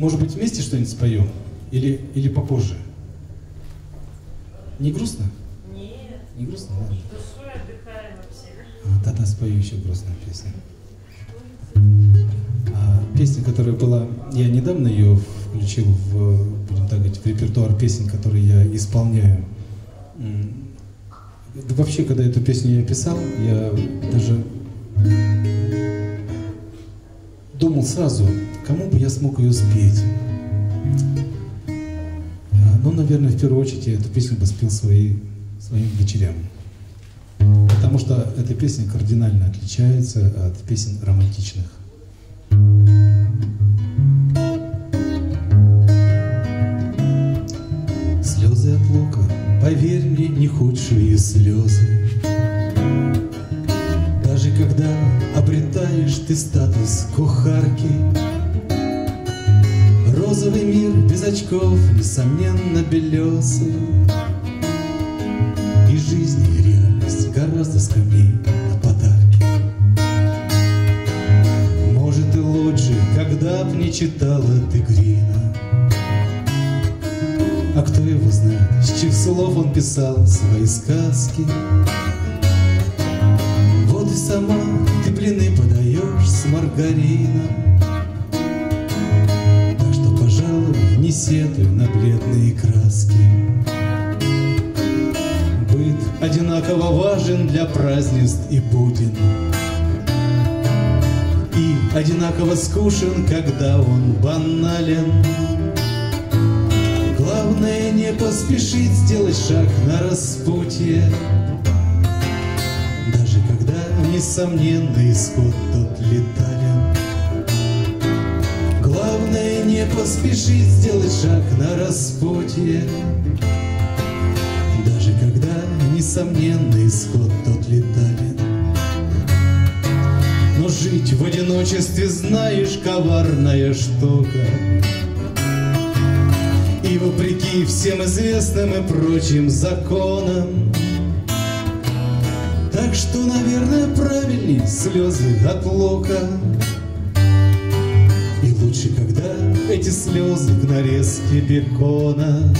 Может быть, вместе что-нибудь споем? Или, или попозже? Не грустно? Нет. Не грустно? Ладно. Душой отдыхаем вообще. А, тогда спою еще грустную песню. А, песня, которая была, я недавно ее включил в, будем так говорить, в репертуар песен, которые я исполняю. Да вообще, когда эту песню я писал, я даже думал сразу, кому бы я смог ее спеть. А, Ну, наверное, в первую очередь я эту песню бы спел свои, своим дочерям. Потому что эта песня кардинально отличается от песен романтичных. Слезы от лука, поверь мне, не худшие слезы. Даже когда обретаешь ты статус кухарки, Розовый мир без очков, несомненно, белесый, И жизнь, и реальность гораздо скромней на подарки. Может, и лучше, когда б не читала ты Грина, а кто его знает, с чьих слов он писал свои сказки. Вот и сама ты с маргарином. Так что, пожалуй, не сетуй на бледные краски. Быт одинаково важен для празднеств и буден. И одинаково скучен, когда он банален. Главное не поспешить сделать шаг на распутье, несомненный исход тот летален. Главное не поспешить сделать шаг на распутье, Даже когда несомненный исход тот летален. Но жить в одиночестве, знаешь, коварная штука, и вопреки всем известным и прочим законам Так что, наверное, правильней слезы от лока. И лучше, когда эти слезы к нарезке бекона.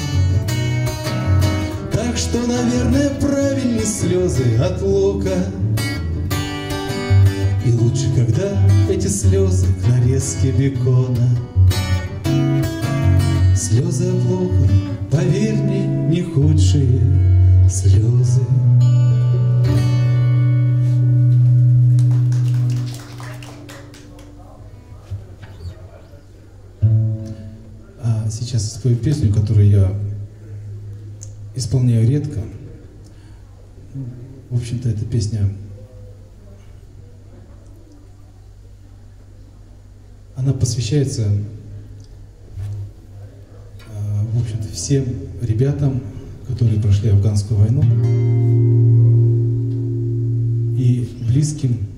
Так что, наверное, правильней слезы от лока. И лучше, когда эти слезы к нарезке бекона. Слезы от лука, поверь мне, не худшие слезы. Спою песню, которую я исполняю редко. В общем-то, эта песня, она посвящается а, в общем-то, всем ребятам, которые прошли афганскую войну, и близким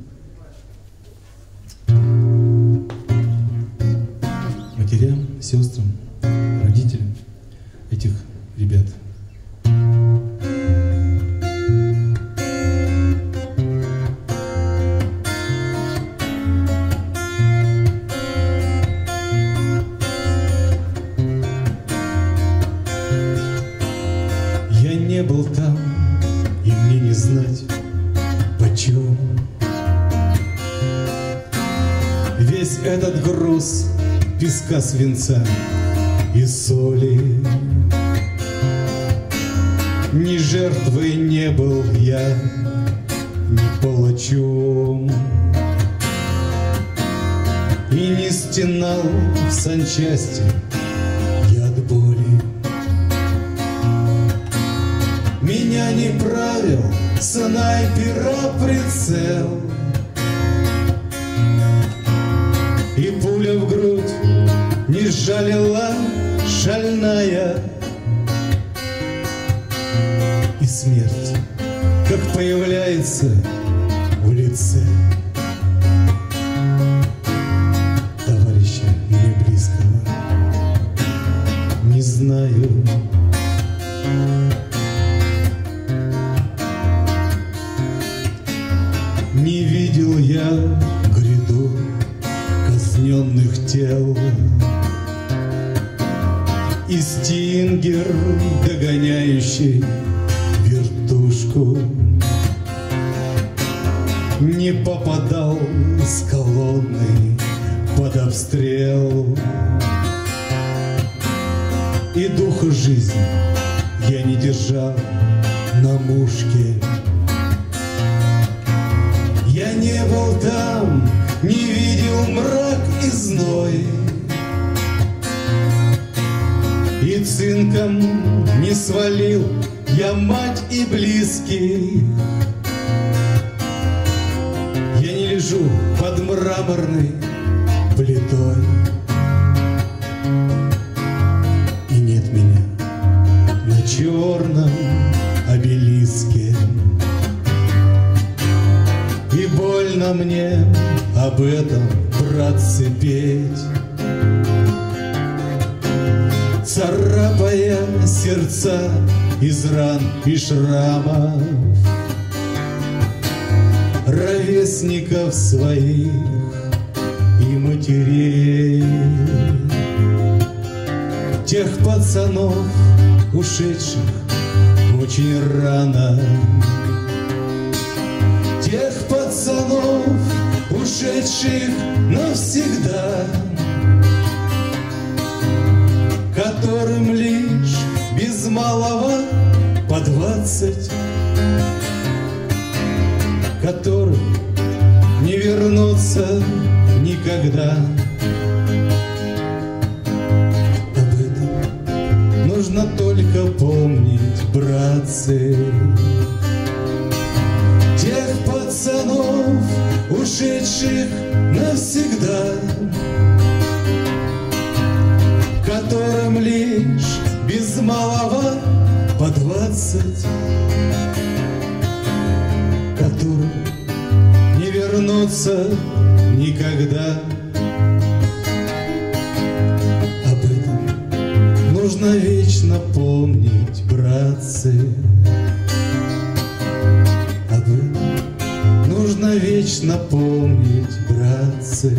и мне не знать, почем. Весь этот груз песка, свинца и соли. Ни жертвой не был я, ни палачом. И не стенал в санчасти не правил снайпера прицел. И пуля в грудь не жалила шальная. И смерть, как появляется в лице догоняющий вертушку. Не попадал с колонной под обстрел. И духа жизни я не держал на мушке. Я не был там, не видел мрак и зной И цинком не свалил я мать и близких. Я не лежу под мраморной плитой. И нет меня на черном обелиске. И больно мне об этом, братцы, петь Царапая сердца из ран и шрамов. Ровесников своих и матерей. Тех пацанов, ушедших очень рано. Тех пацанов, ушедших навсегда Которым лишь без малого по двадцать Которым не вернуться никогда. Об этом нужно только помнить, братцы Которым лишь без малого по двадцать Которым не вернуться никогда. Об этом нужно вечно помнить, братцы. Об этом нужно вечно помнить, братцы